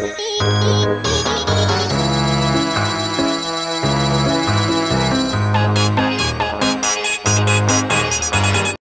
e, e, e.